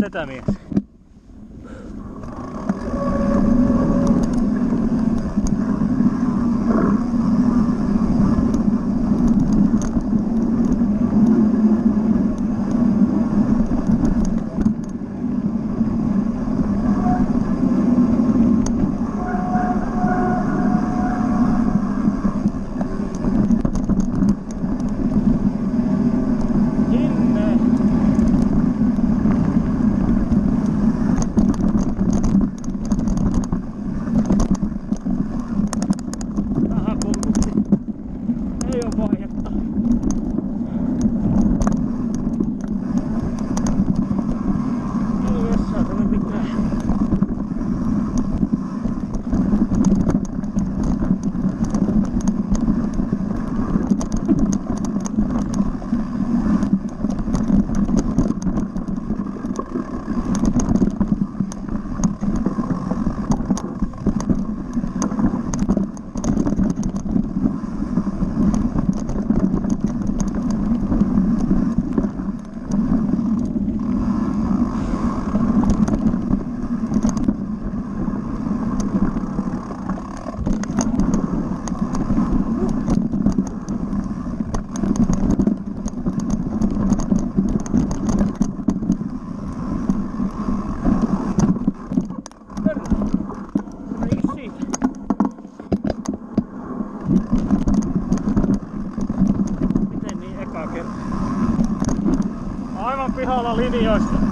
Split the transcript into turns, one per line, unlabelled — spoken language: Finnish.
certamente. Pihalla linjoista.